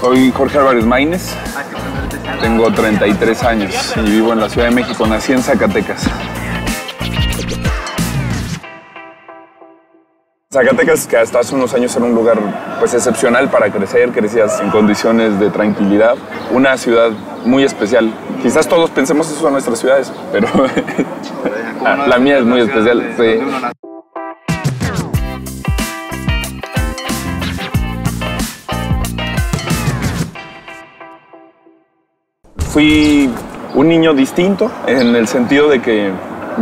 Soy Jorge Álvarez Maínez, tengo 33 años y vivo en la Ciudad de México, nací en Zacatecas. Zacatecas, que hasta hace unos años era un lugar pues, excepcional para crecer, crecías en condiciones de tranquilidad, una ciudad muy especial. Quizás todos pensemos eso en nuestras ciudades, pero la mía es muy especial. Sí. Fui un niño distinto en el sentido de que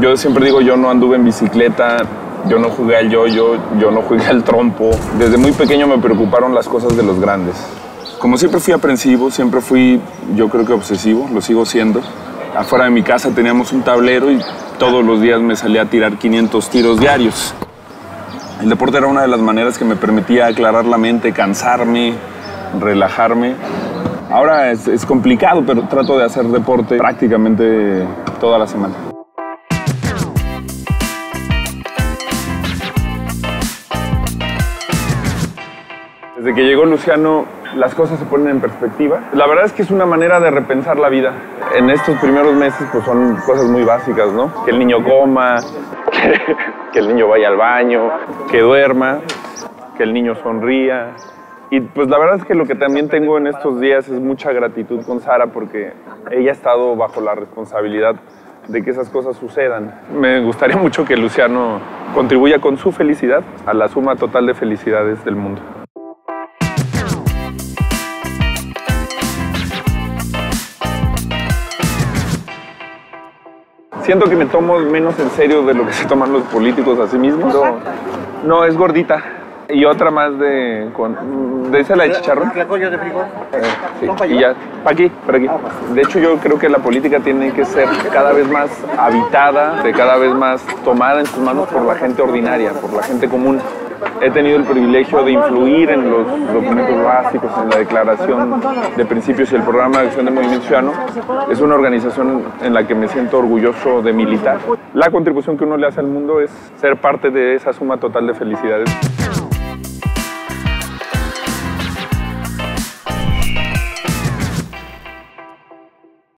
yo siempre digo yo no anduve en bicicleta, yo no jugué al yoyo, yo no jugué al trompo. Desde muy pequeño me preocuparon las cosas de los grandes. Como siempre fui aprensivo, siempre fui yo creo que obsesivo, lo sigo siendo. Afuera de mi casa teníamos un tablero y todos los días me salía a tirar 500 tiros diarios. El deporte era una de las maneras que me permitía aclarar la mente, cansarme, relajarme. Ahora es, es complicado, pero trato de hacer deporte prácticamente toda la semana. Desde que llegó Luciano, las cosas se ponen en perspectiva. La verdad es que es una manera de repensar la vida. En estos primeros meses, pues son cosas muy básicas, ¿no? Que el niño coma, que, que el niño vaya al baño, que duerma, que el niño sonría. Y pues la verdad es que lo que también tengo en estos días es mucha gratitud con Sara porque ella ha estado bajo la responsabilidad de que esas cosas sucedan. Me gustaría mucho que Luciano contribuya con su felicidad a la suma total de felicidades del mundo. Siento que me tomo menos en serio de lo que se toman los políticos a sí mismos. No, no es gordita. Y otra más de. Con, ¿De esa la de chicharrón? ¿La colla de frijol? Eh, sí. Y ya, aquí, para aquí. De hecho, yo creo que la política tiene que ser cada vez más habitada, de cada vez más tomada en sus manos por la gente ordinaria, por la gente común. He tenido el privilegio de influir en los documentos básicos, en la declaración de principios y el programa de acción del Movimiento Ciudadano. Es una organización en la que me siento orgulloso de militar. La contribución que uno le hace al mundo es ser parte de esa suma total de felicidades.